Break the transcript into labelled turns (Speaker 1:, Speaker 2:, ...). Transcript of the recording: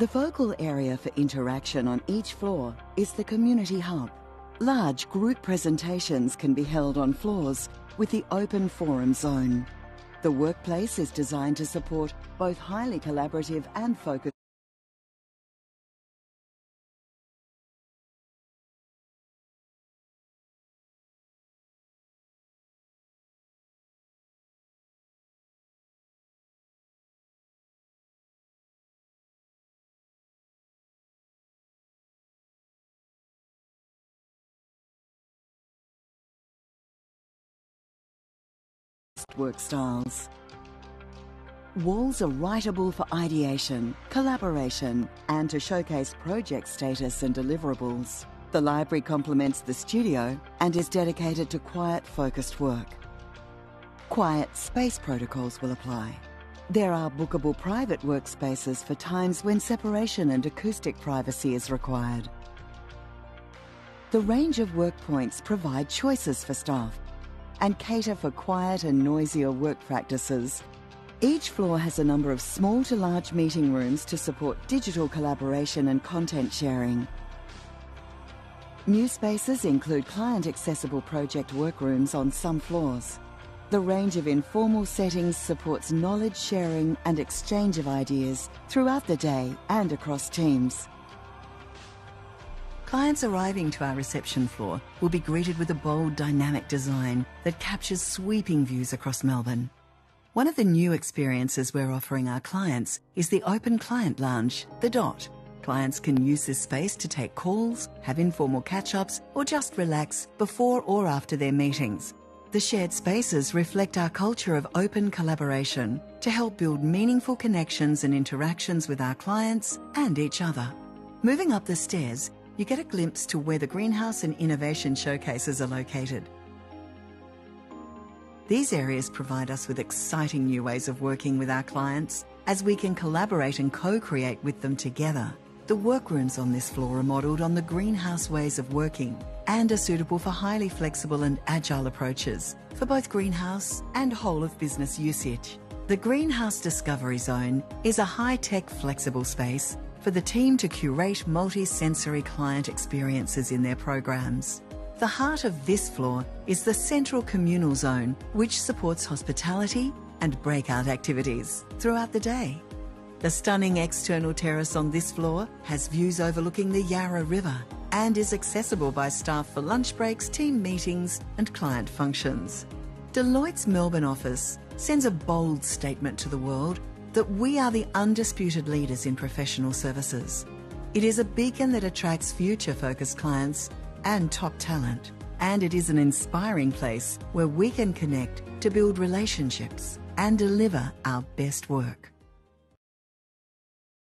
Speaker 1: The focal area for interaction on each floor is the community hub. Large group presentations can be held on floors with the open forum zone. The workplace is designed to support both highly collaborative and focused work styles. Walls are writable for ideation, collaboration, and to showcase project status and deliverables. The library complements the studio and is dedicated to quiet, focused work. Quiet space protocols will apply. There are bookable private workspaces for times when separation and acoustic privacy is required. The range of work points provide choices for staff and cater for quiet and noisier work practices. Each floor has a number of small to large meeting rooms to support digital collaboration and content sharing. New spaces include client accessible project workrooms on some floors. The range of informal settings supports knowledge sharing and exchange of ideas throughout the day and across teams. Clients arriving to our reception floor will be greeted with a bold, dynamic design that captures sweeping views across Melbourne. One of the new experiences we're offering our clients is the Open Client Lounge, The Dot. Clients can use this space to take calls, have informal catch ups, or just relax before or after their meetings. The shared spaces reflect our culture of open collaboration to help build meaningful connections and interactions with our clients and each other. Moving up the stairs, you get a glimpse to where the greenhouse and innovation showcases are located. These areas provide us with exciting new ways of working with our clients as we can collaborate and co create with them together. The workrooms on this floor are modelled on the greenhouse ways of working and are suitable for highly flexible and agile approaches for both greenhouse and whole of business usage. The Greenhouse Discovery Zone is a high tech flexible space for the team to curate multi-sensory client experiences in their programs. The heart of this floor is the Central Communal Zone, which supports hospitality and breakout activities throughout the day. The stunning external terrace on this floor has views overlooking the Yarra River and is accessible by staff for lunch breaks, team meetings, and client functions. Deloitte's Melbourne office sends a bold statement to the world that we are the undisputed leaders in professional services. It is a beacon that attracts future focused clients and top talent. And it is an inspiring place where we can connect to build relationships and deliver our best work.